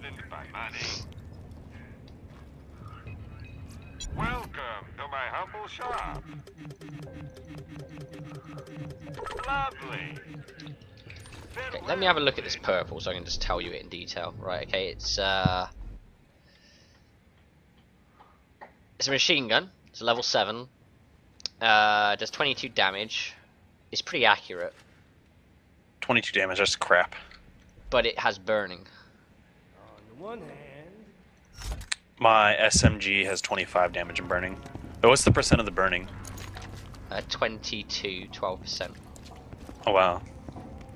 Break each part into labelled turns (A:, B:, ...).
A: burdened by money. Welcome to my humble shop. Lovely.
B: Okay, let me have a look at this purple so I can just tell you it in detail. Right, okay, it's uh It's a machine gun. It's a level 7. Uh does 22 damage. It's pretty accurate,
C: 22 damage, that's crap.
B: but it has burning.
D: On the one hand,
C: My SMG has 25 damage and burning. But what's the percent of the burning?
B: Uh 22 12%.
C: Oh wow.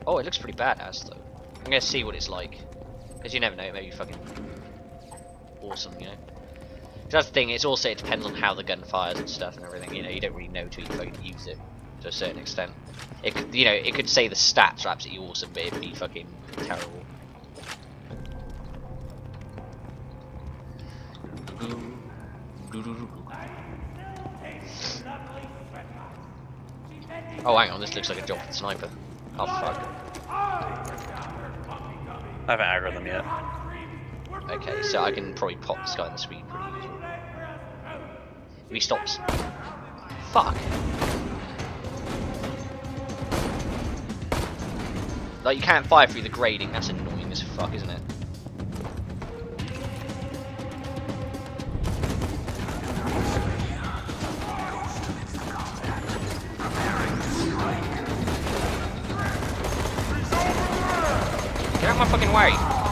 B: Oh, it looks pretty badass though. I'm gonna see what it's like. Because you never know, it may be fucking awesome, you know? That's the thing, it's also, it depends on how the gun fires and stuff and everything, you know, you don't really know till you fucking use it, to a certain extent. It could, you know, it could say the stats are absolutely awesome, but it'd be fucking terrible. Oh, hang on, this looks like a job for the sniper. Oh, fuck.
C: I haven't aggroed them yet.
B: Okay, so I can probably pop this guy in the speed pretty easily. If he stops. Fuck! Like, you can't fire through the grading, that's annoying as fuck, isn't it? Get out of my fucking way!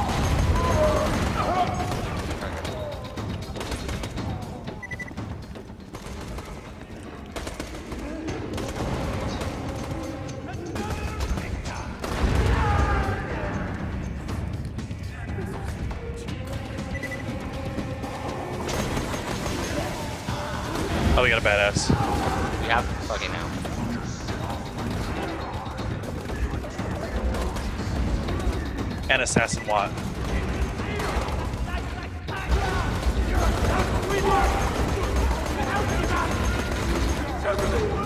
C: Oh, we got a badass.
B: We have fucking now.
C: And Assassin Wot.
B: Fucking.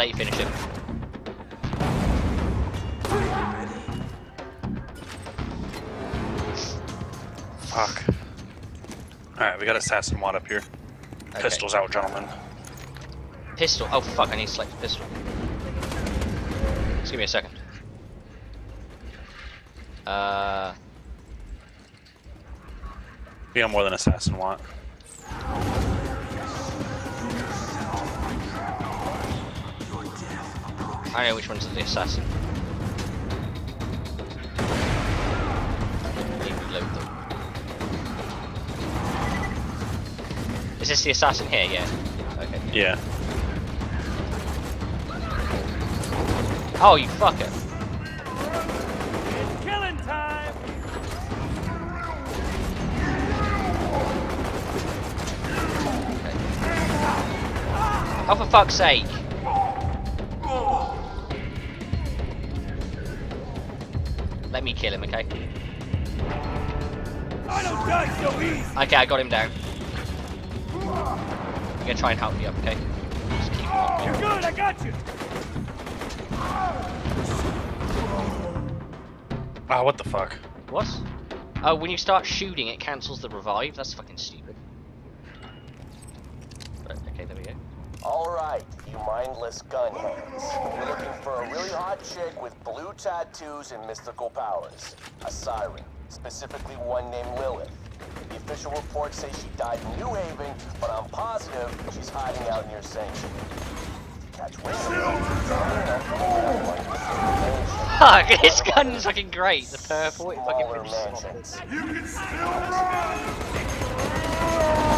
B: Let you finish it.
C: Fuck. Alright, we got Assassin Wot up here.
B: Okay.
C: Pistols out, gentlemen.
B: Pistol. Oh fuck! I need to select the pistol. Just give me a second. Uh,
C: We got more than Assassin Wot.
B: I know which one's the assassin. Let reload them. Is this the assassin here? Yeah. Okay.
C: Yeah.
B: Oh, you fucker!
D: it's killing time.
B: Oh, for fuck's sake! Let me kill him, okay?
D: I don't die so easy.
B: Okay, I got him down. I'm gonna try and help you up, okay? Just keep him on
D: You're good. I got you.
C: Ah, what the fuck?
B: What? Oh, when you start shooting, it cancels the revive? That's fucking stupid. But, okay, there we go.
E: Alright, you mindless gun hands. You're looking for a really hot chick with blue tattoos and mystical powers. A siren. Specifically one named Lilith. The official reports say she died in New Haven, but I'm positive she's hiding out near Sanctuary. Catch wind
B: Fuck, this gun is fucking great. The purple, it fucking
E: smaller
B: produces so much.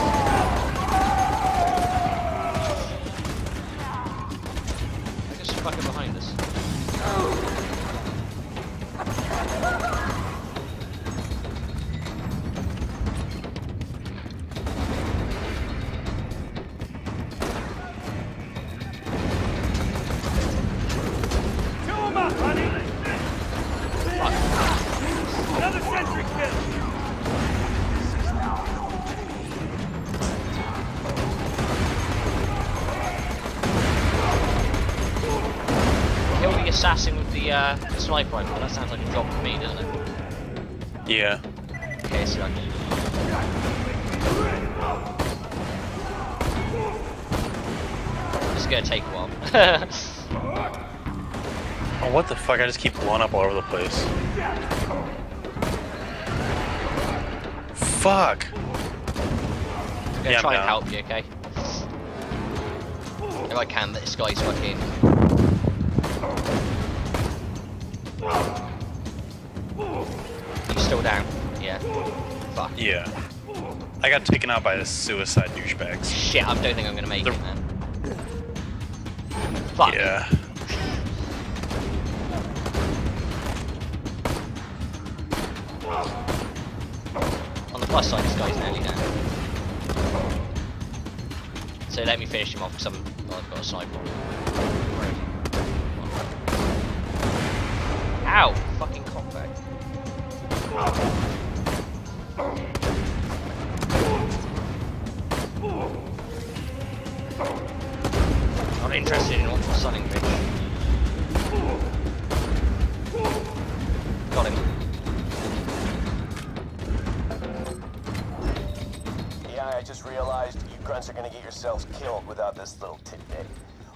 B: Uh, sniper rifle? That sounds like a job for me, doesn't it?
C: Yeah.
B: Okay, so I It's gonna take a while.
C: Oh, what the fuck? I just keep blowing up all over the place. Fuck.
B: I'm gonna
C: Yeah, I'm
B: try and help you, okay? If I can, this guy's fucking. You still down? Yeah. Fuck.
C: Yeah. I got taken out by the suicide douchebags.
B: Shit, I don't think I'm gonna make
C: The-
B: it, man. Fuck.
C: Yeah.
B: On the plus side, this guy's nearly down. So let me finish him off because I've got a sniper. Ow! Fucking cockback. Not interested in awful sunning, bitch. Got him.
E: Yeah, I just realized you grunts are gonna get yourselves killed without this little tidbit.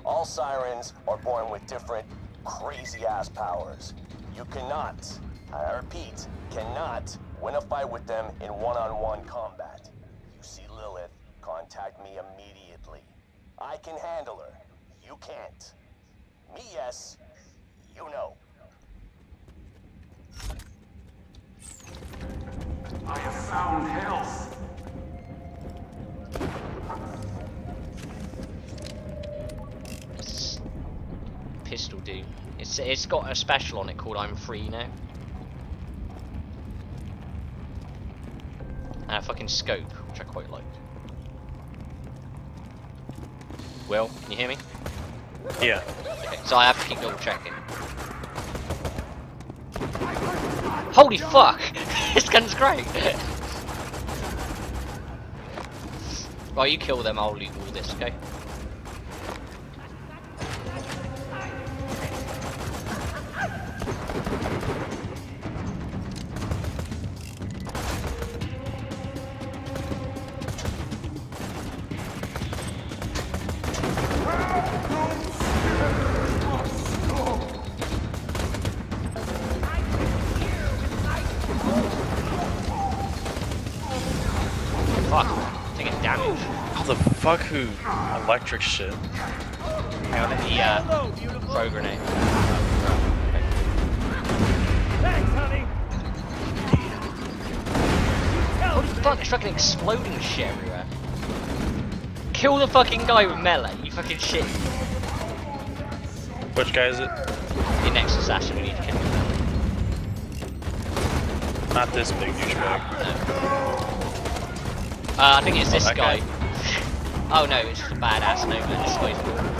E: All sirens are born with different crazy-ass powers. You cannot, I repeat, cannot win a fight with them in one-on-one combat. You see Lilith, contact me immediately. I can handle her. You can't. Me, yes. You know.
A: I have found health.
B: Pistol do. It's it's got a special on it called I'm Free now. And a fucking scope, which I quite like. Will, can you hear me?
C: Yeah.
B: Okay, so I have to keep double checking. Holy fuck! this gun's great! right, you kill them, I'll leave all this, okay? Fuck
C: who electric shit?
B: Hang on, let me uh,
D: Hello, beautiful.
B: throw a grenade.
D: Thanks, honey. Tell
B: Holy fuck, there's fucking exploding shit everywhere. Kill the fucking guy with melee, you fucking shit.
C: Which guy is it?
B: Your next assassin, we need to kill him.
C: Not this big douchebag.
B: Uh, I think it's
C: Oh,
B: this
C: that
B: guy. Oh no, it's just a badass Nova. This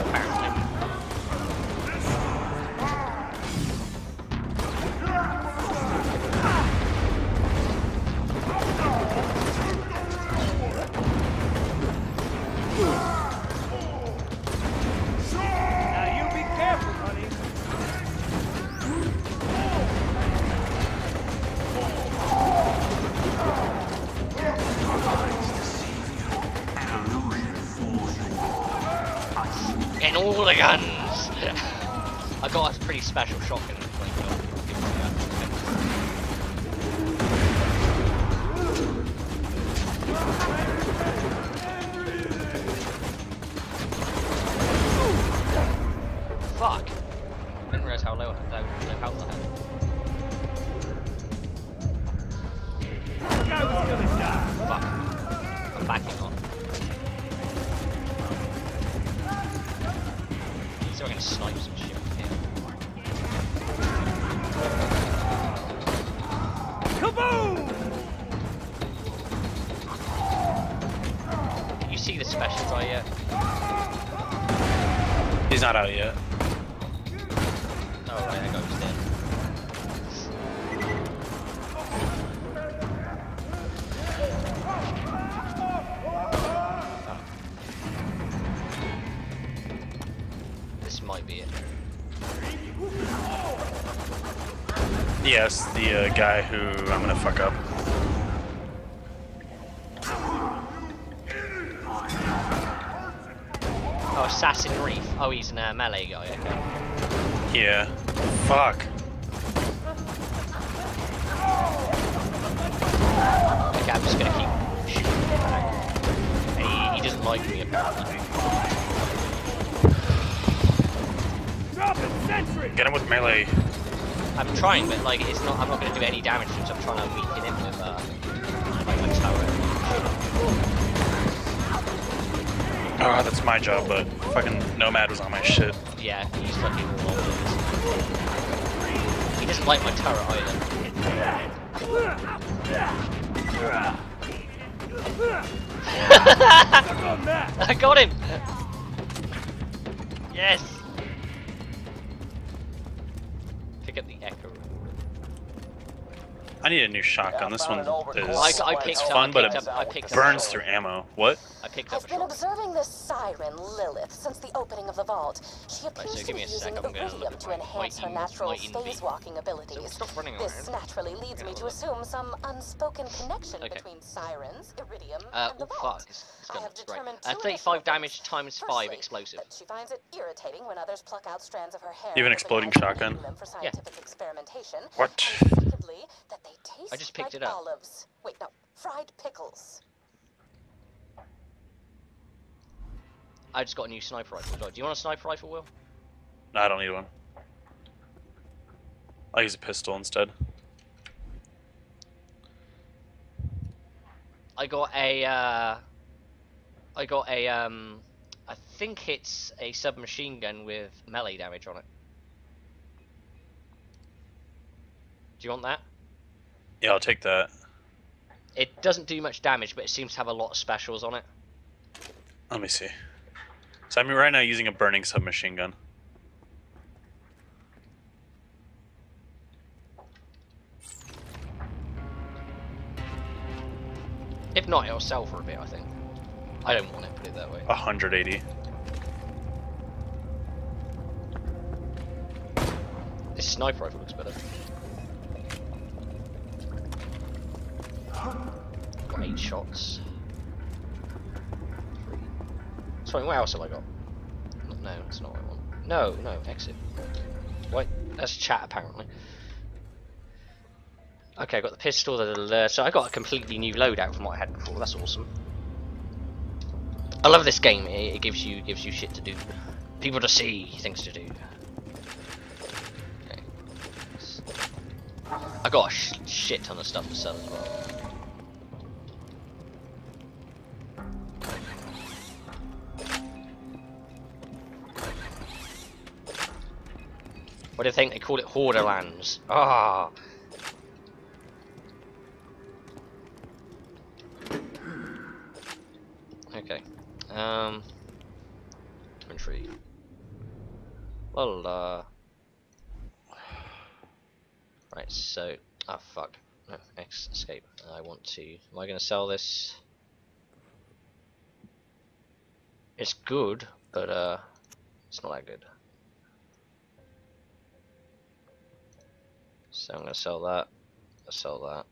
B: the! I got a pretty special shotgun. Uh, Fuck! Didn't realize how low, I had.
D: Guy was gonna.
B: Fuck. I'm backing on.
C: Not out yet.
B: Oh right, that guy was dead. This might be it.
C: Yes, the uh, guy who I'm gonna fuck up.
B: Assassin Reeth. Oh, he's an uh, melee guy. Okay.
C: Yeah. Fuck.
B: Okay, I'm just gonna keep shooting him. He, he doesn't like me apparently.
D: Drop it, sentry!
C: Get him with melee.
B: I'm trying, but like it's not. I'm not gonna do any damage to him. I'm trying to weaken him with uh, like a turret.
C: Oh, that's my job, but fucking Nomad was on my shit.
B: Yeah, he's fucking. He doesn't like my turret either. I got him! Yes! Pick up the echo.
C: I need a new shotgun. This one is
B: I, I picked
C: it's
B: up,
C: fun,
B: I
C: but it
B: up, I
C: burns
B: up,
C: through ammo. What?
B: I picked up
F: I've been observing this siren, Lilith, since the opening of the vault. She appears
B: so
F: to be
B: me a sec,
F: using
B: I'm gonna Eridium
F: to enhance her natural
B: mighty beat.
F: phase-walking abilities.
B: stop running
F: This naturally leads me to assume some unspoken connection
B: Okay.
F: between sirens, Eridium,
B: Uh,
F: and the
B: oh
F: vault.
B: fuck. It's, it's
F: I
B: gone.
F: have
B: Right. Uh, 35 damage
F: things.
B: times 5
F: Firstly,
B: explosive.
F: that she finds it irritating when others pluck out strands of her hair.
C: You have an
F: and
C: exploding shotgun?
F: them for
B: Yeah.
F: experimentation.
C: What?
F: And that they taste
B: I just picked
F: like
B: it up.
F: olives. Wait, no, fried pickles.
B: I just got a new sniper rifle. Do you want a sniper rifle, Will?
C: No, I don't need one. I'll use a pistol instead.
B: I got a, uh, I got a, um, I think it's a submachine gun with melee damage on it. You want that?
C: Yeah, I'll take that.
B: It doesn't do much damage, but it seems to have a lot of specials on it.
C: Let me see. So I'm right now using a burning submachine gun.
B: If not, it'll sell for a bit, I think. I don't want it, put it that way.
C: 180.
B: This sniper rifle looks better. Eight shots. Sorry, what else have I got? No, that's not what I want. No, no, exit. Wait, that's chat apparently. Okay, I got the pistol, the, the- so I got a completely new loadout from what I had before. That's awesome. I love this game. It, it gives you gives you shit to do, people to see, things to do. Okay. I got a sh shit ton of stuff to sell as well. What do you think? They call it Horderlands. Ah. Okay. Um. Inventory. Well, uh. Right, so. Ah, fuck. No, X escape. I want to. Am I going to sell this? It's good, but, uh. It's not that good. So I'm going to sell that. I'll sell that.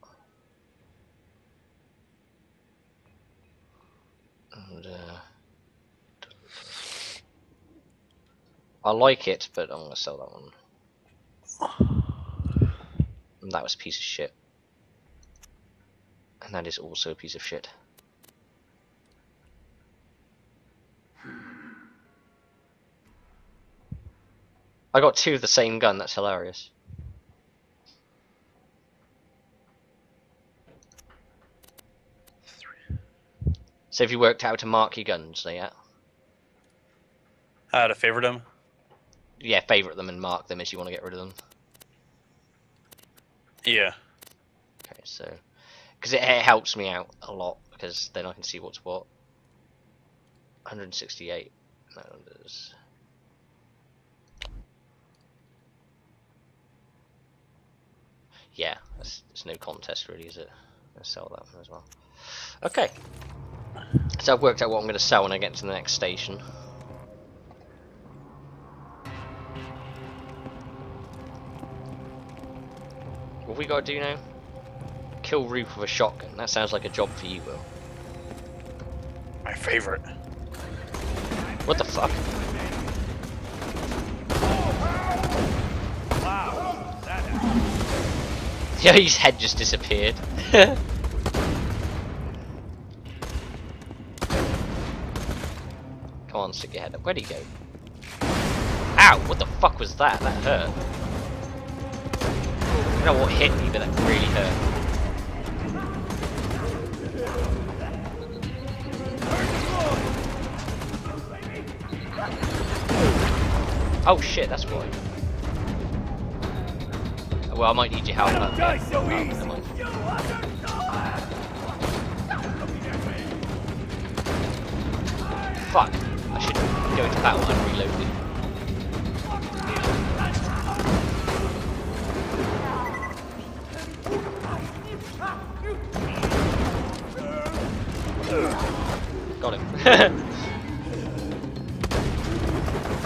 B: And, uh, I like it, but I'm gonna sell that one. And that was a piece of shit. And that is also a piece of shit. I got two of the same gun, that's hilarious. So have you worked out how to mark your guns yet?
C: How to favorite them?
B: Yeah, favourite them and mark them as you want to get rid of them.
C: Yeah.
B: Okay, so because it, it helps me out a lot because then I can see what's what. 168. No, there's. Yeah, it's no contest really, is it? Let's sell that one as well. Okay. So I've worked out what I'm going to sell when I get to the next station. What we got to do now? Kill Rouf with a shotgun. That sounds like a job for you, Will.
C: My favorite.
B: What the fuck? Yeah, his head just disappeared. Come on, stick your head up. Where'd he go? Ow! What the fuck was that? That hurt. I don't know what hit me, but that really hurt. Oh shit, that's why. Oh, well, I might need your help.
D: don't die so
B: Oh,
D: easy.
B: Fuck. I should go into battle and reload it. Got him.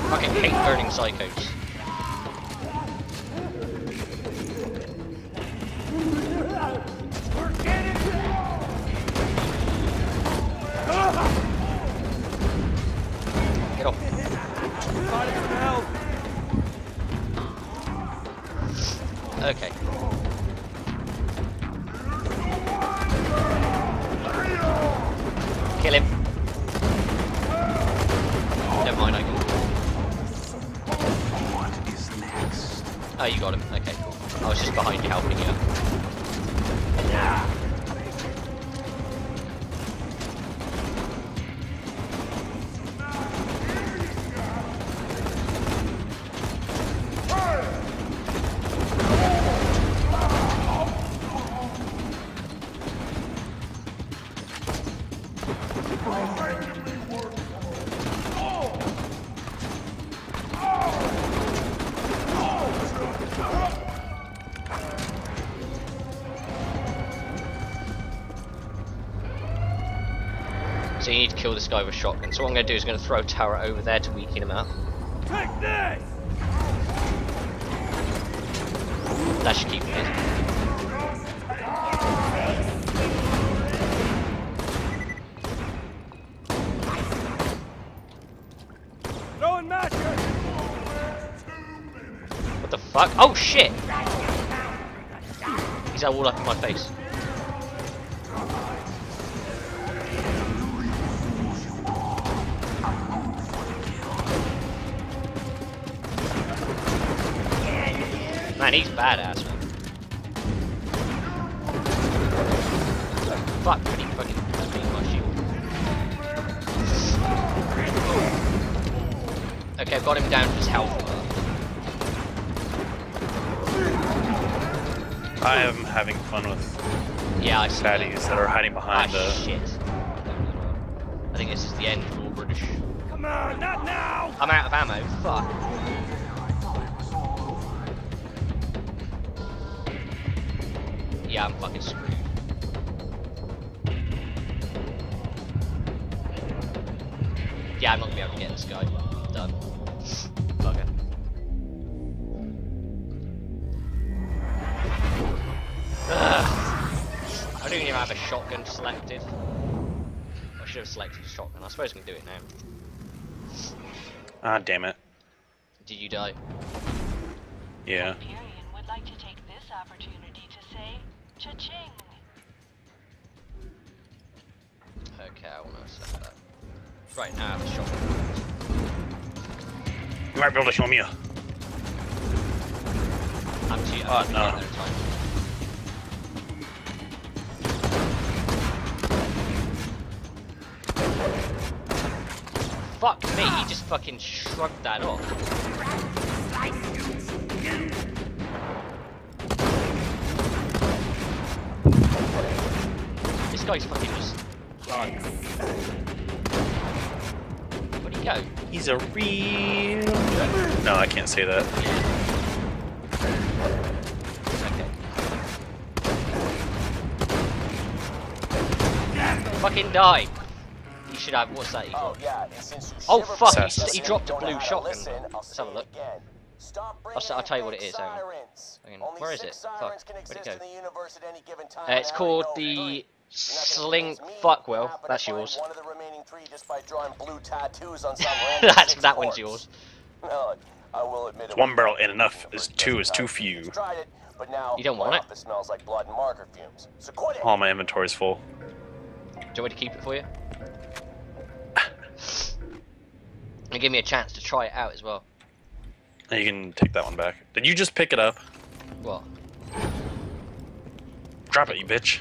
B: Fucking hate burning psychos. Never mind, I can. Oh, you got him. Okay, cool. I was just behind you helping you. So you need to kill this guy with a shotgun. So what I'm going to do is I'm going to throw a tower over there to weaken him up.
D: Take this.
B: That should keep him in. What the fuck? Oh shit! He's all up in my face. Man, he's badass, man. Fuck, but he fucking just beat my shield. Okay, I've got him down to his health.
C: I am having fun with
B: Yeah, I see that.
C: that are hiding
B: Ah,
C: behind the.
B: shit. I think this is the end for all British.
D: Come on, not now.
B: I'm out of ammo. Fuck. Yeah, I'm fucking screwed. Yeah, I'm not gonna be able to get this guy. Done. Bugger. Ugh. I don't even have a shotgun selected. I should have selected a shotgun. I suppose I can do it now.
C: Ah, damn it.
B: Did you die?
C: Yeah.
G: Cha-ching.
B: Okay, I wanna set that. Right now, I have a shotgun.
C: You might be able to show me a.
B: I'm too.
C: Oh,
B: I'm
C: no.
B: getting there in time. Fuck me, he just fucking shrugged that off. Guy's fucking just. Where'd he go?
C: He's a real. No, I can't say that.
B: Okay. Fucking die. You should have. What's that?
E: Oh yeah, and since you
B: Oh, fuck,
C: he-
E: the
C: he
B: dropped a blue
E: know how
B: shotgun.
E: Listen,
B: Let's have a look.
E: again.
B: I'll s- I'll tell you what it is. Hang on. Hang on. Where is
E: six
B: it? Fuck,
E: Sirens can
B: where'd it
E: exist
B: go?
E: in the universe at any given time.
B: Uh, it's called
E: already know
B: the
E: three. You're not gonna
B: Slink
E: convince me
B: Fuckwell.
E: you happen to
B: That's yours.
E: One of the remaining three just by drawing blue tattoos on some
B: That's
E: six
B: that one's yours.
E: No, I will admit it
C: One barrel
E: not
C: ain't enough, is two is too few.
E: I've Tried it, but now
B: You don't
E: my
B: want it?
E: office smells like blood and marker fumes. So quit it.
C: All my inventory's full.
B: Do you want me to keep it for you? and give me a chance to try it out as well.
C: You can take that one back. Did you just pick it up?
B: What?
C: Drop it, you bitch.